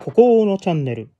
ここのチャンネル。